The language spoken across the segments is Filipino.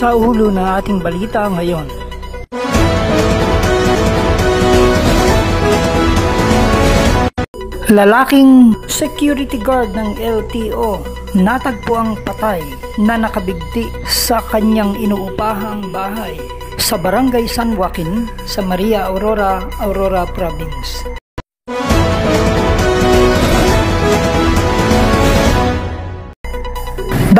Sa ulo ng ating balita ngayon. Lalaking security guard ng LTO natagpo ang patay na nakabigti sa kanyang inuupahang bahay sa Barangay San Joaquin sa Maria Aurora, Aurora Province.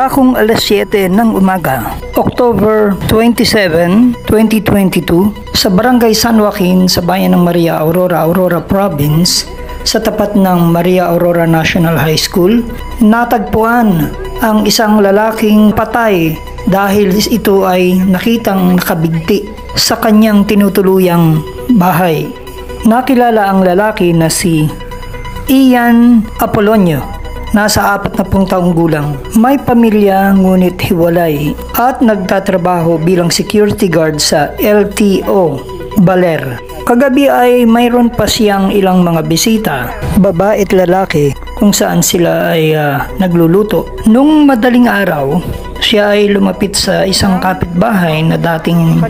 Dakong alas 7 ng umaga, October 27, 2022, sa Barangay San Joaquin sa bayan ng Maria Aurora, Aurora Province, sa tapat ng Maria Aurora National High School, natagpuan ang isang lalaking patay dahil ito ay nakitang nakabigti sa kanyang tinutuluyang bahay. Nakilala ang lalaki na si Ian Apolonio nasa apat na pung taong gulang. May pamilya ngunit hiwalay at nagtatrabaho bilang security guard sa LTO Baler. Kagabi ay mayroon pa siyang ilang mga bisita, babae at lalaki kung saan sila ay uh, nagluluto. Nung madaling araw, siya ay lumapit sa isang kapitbahay na dating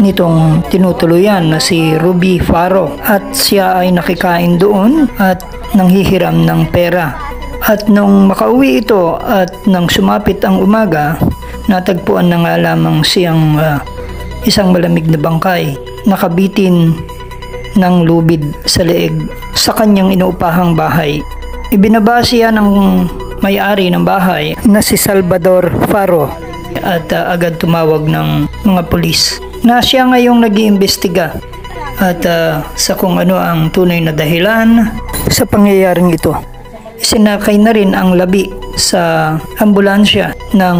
nitong tinutuluyan na si Ruby Faro at siya ay nakikain doon at nanghihiram ng pera at nung makauwi ito at nang sumapit ang umaga, natagpuan na nga lamang siyang uh, isang malamig na bangkay, nakabitin ng lubid sa leeg sa kanyang inuupahang bahay. Ibinaba siya ng may-ari ng bahay na si Salvador Faro at uh, agad tumawag ng mga pulis na siya ngayong nag-iimbestiga at uh, sa kung ano ang tunay na dahilan sa pangyayaring ito sinakay na rin ang labi sa ambulansya ng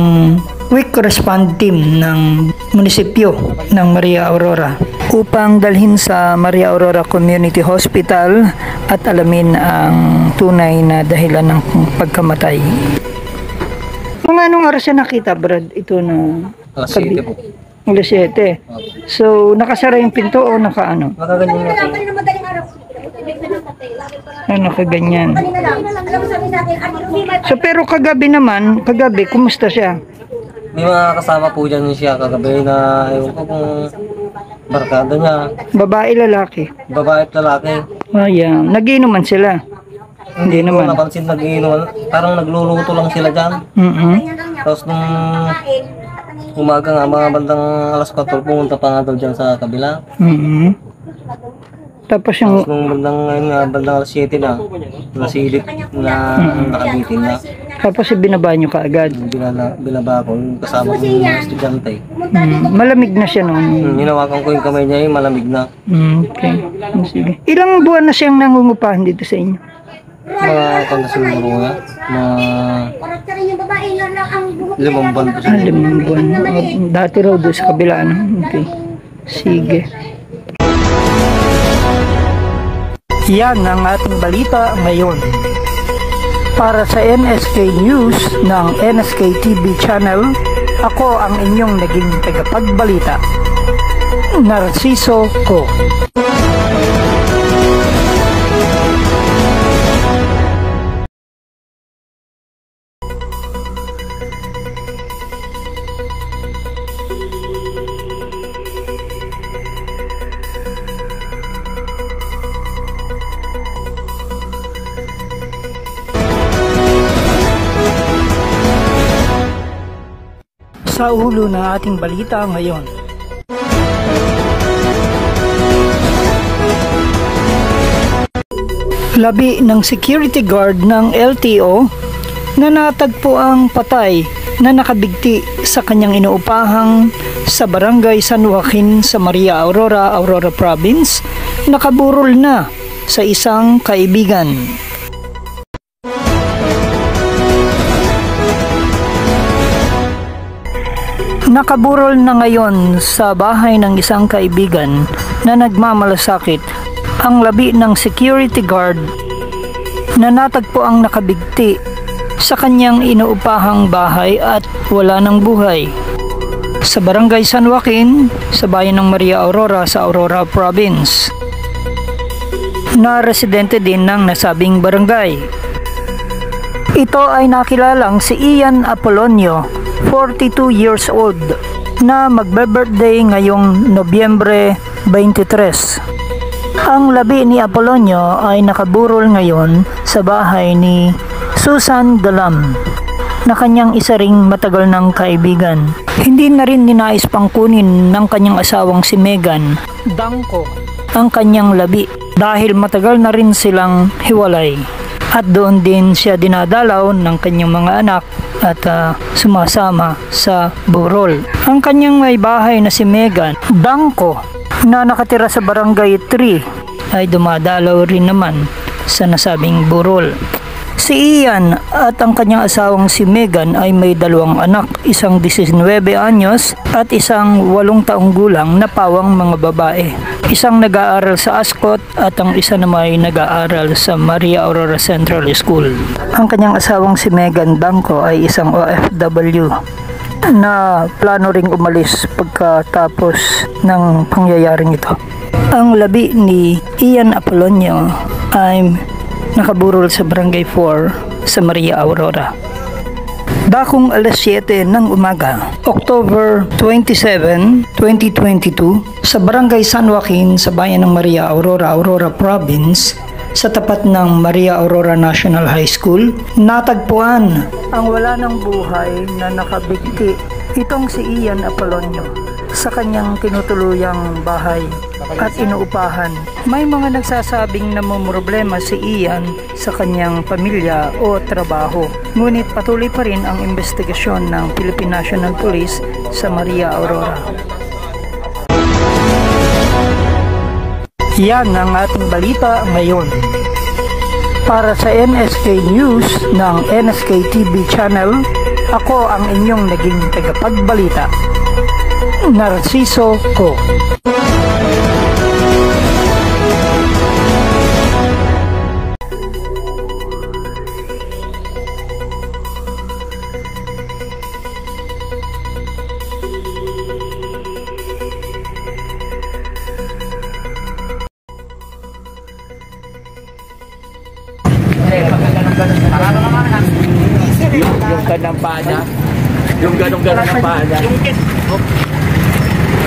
quick respond team ng munisipyo ng Maria Aurora upang dalhin sa Maria Aurora Community Hospital at alamin ang tunay na dahilan ng pagkamatay. Mga anong oras siya nakita, Brad? Ito na... Alas 7 po. Alas 7. So, nakasara yung pinto o nakaano? Nakaganyan na po. Ano kaganyan? So pero kagabi naman, kagabi, kumusta siya? May mga kasama po dyan siya kagabi na ewan ko kung barkada niya. Babae, lalaki? Babae at lalaki. Ayan. Nagiinuman sila? Hindi naman. napansin nag-iinom. Parang nagluluto lang sila dyan. Mm-hmm. Tapos nung umaga nga, mga bandang alas 4, pumunta pa nga daw dyan sa kabila. Mm-hmm. Tapos yung... Tapos nung bandang ngayon nga, bandang alas 7 na, nasilip na nakabitin na. Tapos ibinaba nyo kaagad. Binala, binaba ko, yung kasama ko yung estudyante. Mm, malamig na siya noon. Hmm, hinawakan ko yung kamay niya, yung malamig na. Mm, okay. Sige. Ilang buwan na siyang nangungupahan dito sa inyo? Mga kung siguro nga, mga limang buwan po Ah, siya. limang buwan. Ah, Dati raw doon sa kabila. Ano? Okay. Sige. Yan ang ating balita ngayon. Para sa NSK News ng NSK TV channel, ako ang inyong naging tagapagbalita. Narciso Ko. Sa ulo ng ating balita ngayon. Labi ng security guard ng LTO na natagpo ang patay na nakabigti sa kanyang inuupahang sa barangay San Joaquin sa Maria Aurora, Aurora Province, nakaburol na sa isang kaibigan. Nakaburol na ngayon sa bahay ng isang kaibigan na nagmamalasakit ang labi ng security guard na natagpo ang nakabigti sa kanyang inuupahang bahay at wala ng buhay. Sa barangay San Joaquin, sa bayan ng Maria Aurora sa Aurora Province. Na residente din ng nasabing barangay. Ito ay nakilalang si Ian Apolonio, 42 years old, na magbe-birthday ngayong Nobyembre 23. Ang labi ni Apolonio ay nakaburol ngayon sa bahay ni Susan Galam na kanyang isa ring matagal ng kaibigan. Hindi na rin ninais pang kunin ng kanyang asawang si Megan, Dangko, ang kanyang labi dahil matagal na rin silang hiwalay. At doon din siya dinadalaw ng kanyang mga anak at ah, sumasama sa burol. Ang kanyang may bahay na si Megan, Dangko, na nakatira sa barangay 3 ay dumadalaw rin naman sa nasabing burol. Si Ian at ang kanyang asawang si Megan ay may dalawang anak, isang 19 anyos at isang 8 taong gulang na pawang mga babae. Isang nag-aaral sa Ascot at ang isa naman ay nag-aaral sa Maria Aurora Central School. Ang kanyang asawang si Megan Danco ay isang OFW na plano ring umalis pagkatapos ng pangyayaring ito. Ang labi ni Ian Apolonio ay nakaburol sa Barangay 4 sa Maria Aurora. Dakong alas 7 ng umaga, October 27, 2022, sa Barangay San Joaquin sa bayan ng Maria Aurora, Aurora Province, sa tapat ng Maria Aurora National High School, natagpuan ang wala ng buhay na nakabigti itong si Ian Apolonio sa kanyang tinutuluyang bahay at inuupahan. May mga nagsasabing namumroblema si Ian sa kanyang pamilya o trabaho. Ngunit patuloy pa rin ang investigasyon ng Philippine National Police sa Maria Aurora. Yan ang ating balita ngayon. Para sa NSK News ng NSK TV channel, ako ang inyong naging tagapagbalita. Narciso Ko. yung, ganang paa niya. Yung ganong ganong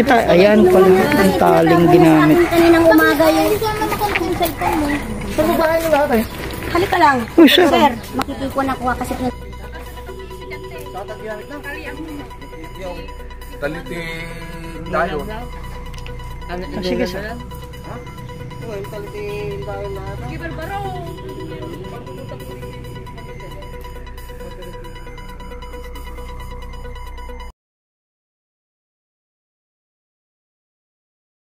Kita, ayan pala ang taling ginamit. Kaninang umaga yung... Cellphone mo. Niyo lahat eh. Halika lang. Uy, sir. Sir, makikikuha na kuha kasi pinag... Taliti tayo. Ah, sige, sir ko, yung taliti yung dahil na. Sige, barbaro!